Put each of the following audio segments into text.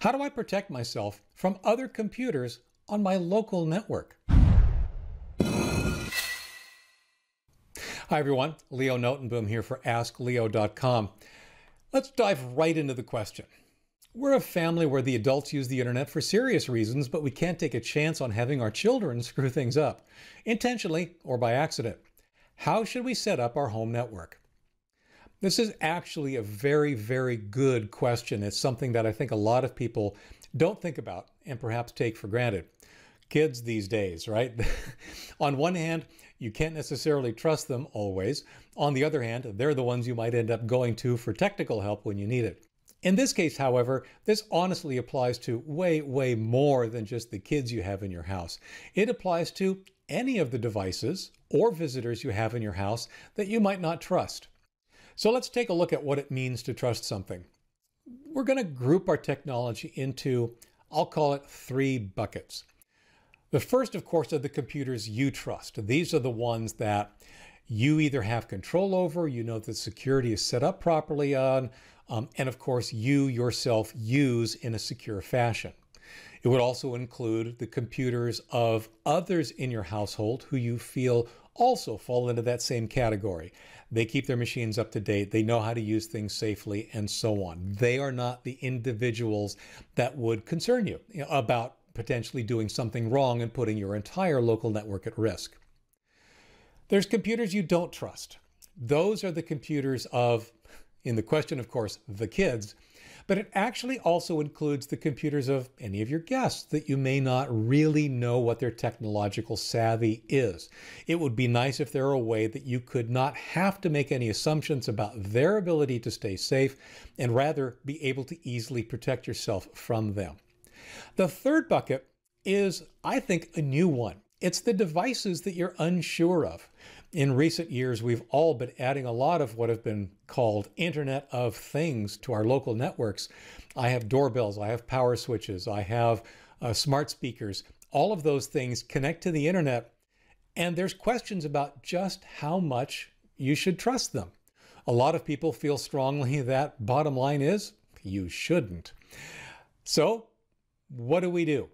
How do I protect myself from other computers on my local network? Hi everyone, Leo Notenboom here for AskLeo.com. Let's dive right into the question. We're a family where the adults use the internet for serious reasons, but we can't take a chance on having our children screw things up, intentionally or by accident. How should we set up our home network? This is actually a very, very good question. It's something that I think a lot of people don't think about and perhaps take for granted. Kids these days, right? on one hand, you can't necessarily trust them always. On the other hand, they're the ones you might end up going to for technical help when you need it. In this case, however, this honestly applies to way, way more than just the kids you have in your house. It applies to any of the devices or visitors you have in your house that you might not trust. So let's take a look at what it means to trust something. We're going to group our technology into, I'll call it three buckets. The first, of course, are the computers you trust. These are the ones that you either have control over, you know that security is set up properly on, um, and of course, you yourself use in a secure fashion. It would also include the computers of others in your household who you feel also fall into that same category. They keep their machines up to date, they know how to use things safely, and so on. They are not the individuals that would concern you, about potentially doing something wrong and putting your entire local network at risk. There's computers you don't trust. Those are the computers of in the question, of course, the kids, but it actually also includes the computers of any of your guests that you may not really know what their technological savvy is. It would be nice if there were a way that you could not have to make any assumptions about their ability to stay safe and rather be able to easily protect yourself from them. The third bucket is, I think, a new one. It's the devices that you're unsure of in recent years, we've all been adding a lot of what have been called Internet of Things to our local networks. I have doorbells, I have power switches, I have uh, smart speakers. All of those things connect to the internet, and there's questions about just how much you should trust them. A lot of people feel strongly that bottom line is you shouldn't. So, what do we do?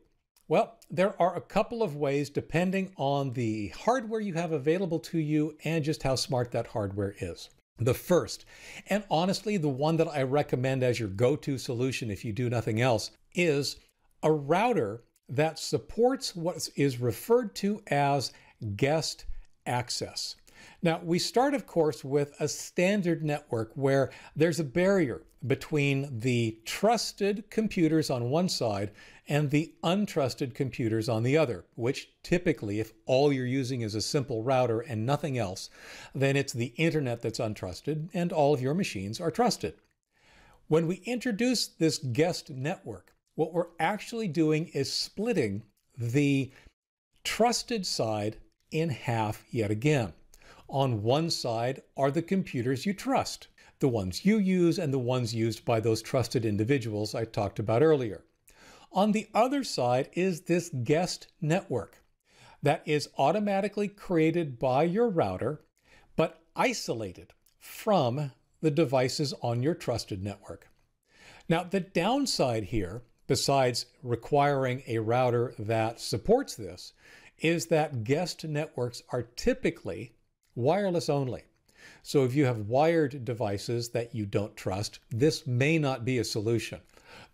Well, there are a couple of ways depending on the hardware you have available to you and just how smart that hardware is. The first, and honestly, the one that I recommend as your go to solution if you do nothing else, is a router that supports what is referred to as guest access. Now, we start, of course, with a standard network where there's a barrier between the trusted computers on one side and the untrusted computers on the other, which typically, if all you're using is a simple router and nothing else, then it's the internet that's untrusted and all of your machines are trusted. When we introduce this guest network, what we're actually doing is splitting the trusted side in half yet again. On one side are the computers you trust, the ones you use and the ones used by those trusted individuals I talked about earlier. On the other side is this guest network that is automatically created by your router, but isolated from the devices on your trusted network. Now, the downside here, besides requiring a router that supports this, is that guest networks are typically wireless only. So if you have wired devices that you don't trust, this may not be a solution.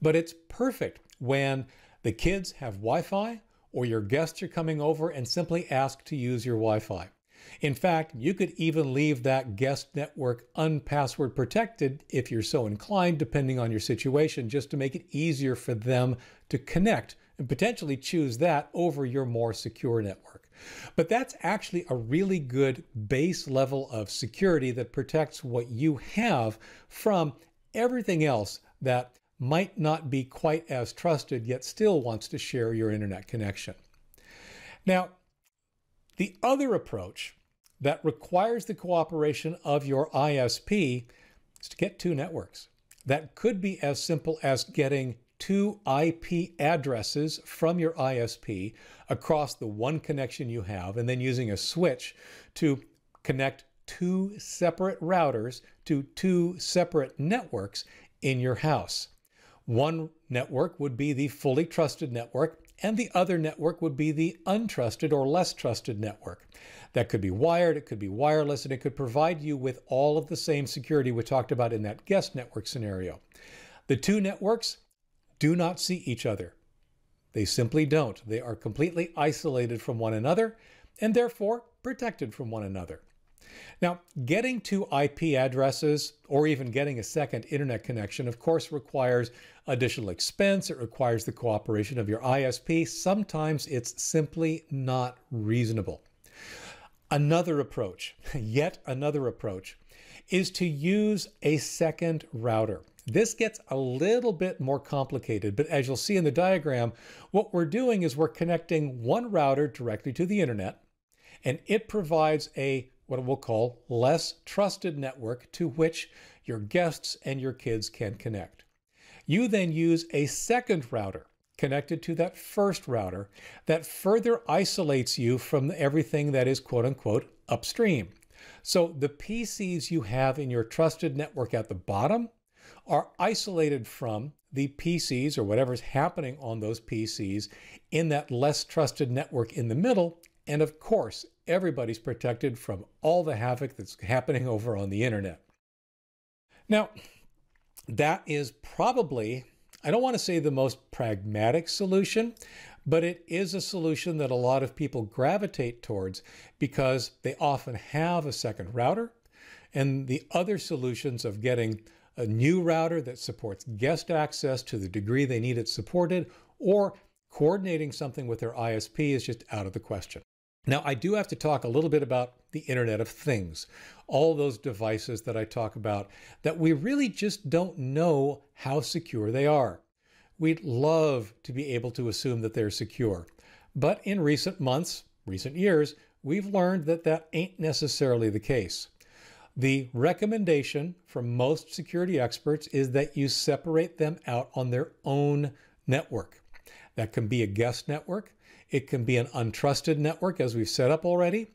But it's perfect when the kids have Wi Fi or your guests are coming over and simply ask to use your Wi Fi. In fact, you could even leave that guest network unpassword protected if you're so inclined, depending on your situation, just to make it easier for them to connect and potentially choose that over your more secure network. But that's actually a really good base level of security that protects what you have from everything else that might not be quite as trusted, yet still wants to share your internet connection. Now, the other approach that requires the cooperation of your ISP is to get two networks. That could be as simple as getting two IP addresses from your ISP across the one connection you have, and then using a switch to connect two separate routers to two separate networks in your house. One network would be the fully trusted network, and the other network would be the untrusted or less trusted network. That could be wired, it could be wireless, and it could provide you with all of the same security we talked about in that guest network scenario. The two networks do not see each other. They simply don't. They are completely isolated from one another and therefore protected from one another. Now, getting two IP addresses or even getting a second internet connection, of course, requires additional expense. It requires the cooperation of your ISP. Sometimes it's simply not reasonable. Another approach, yet another approach, is to use a second router. This gets a little bit more complicated, but as you'll see in the diagram, what we're doing is we're connecting one router directly to the internet, and it provides a what we'll call less trusted network to which your guests and your kids can connect. You then use a second router connected to that first router that further isolates you from everything that is quote unquote upstream. So the PCs you have in your trusted network at the bottom are isolated from the PCs or whatever's happening on those PCs in that less trusted network in the middle. And of course, everybody's protected from all the havoc that's happening over on the internet. Now, that is probably, I don't want to say the most pragmatic solution, but it is a solution that a lot of people gravitate towards because they often have a second router. And the other solutions of getting a new router that supports guest access to the degree they need it supported, or coordinating something with their ISP is just out of the question. Now, I do have to talk a little bit about the Internet of Things, all those devices that I talk about that we really just don't know how secure they are. We'd love to be able to assume that they're secure. But in recent months, recent years, we've learned that that ain't necessarily the case. The recommendation from most security experts is that you separate them out on their own network. That can be a guest network, it can be an untrusted network, as we've set up already.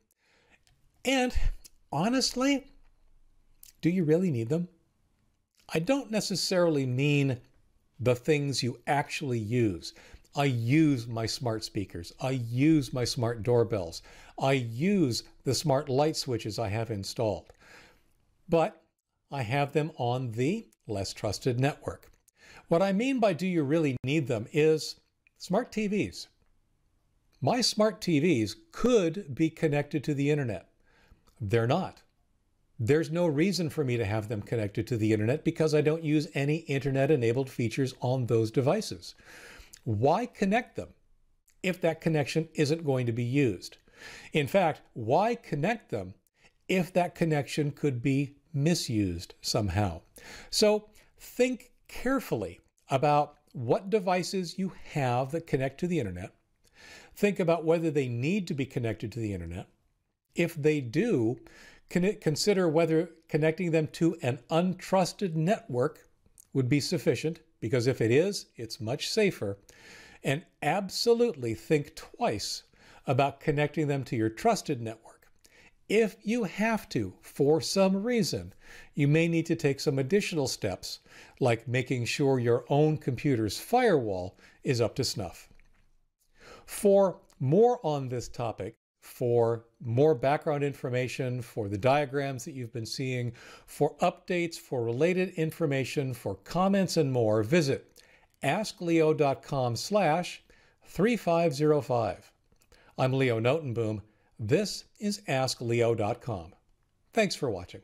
And honestly, do you really need them? I don't necessarily mean the things you actually use. I use my smart speakers. I use my smart doorbells. I use the smart light switches I have installed but I have them on the less trusted network. What I mean by do you really need them is smart TVs. My smart TVs could be connected to the internet. They're not. There's no reason for me to have them connected to the internet because I don't use any internet enabled features on those devices. Why connect them if that connection isn't going to be used? In fact, why connect them if that connection could be misused somehow. So think carefully about what devices you have that connect to the internet. Think about whether they need to be connected to the internet. If they do, consider whether connecting them to an untrusted network would be sufficient, because if it is, it's much safer. And absolutely think twice about connecting them to your trusted network if you have to, for some reason, you may need to take some additional steps, like making sure your own computer's firewall is up to snuff. For more on this topic, for more background information, for the diagrams that you've been seeing, for updates, for related information, for comments and more, visit askleo.com slash 3505. I'm Leo Notenboom. This is AskLeo.com. Thanks for watching.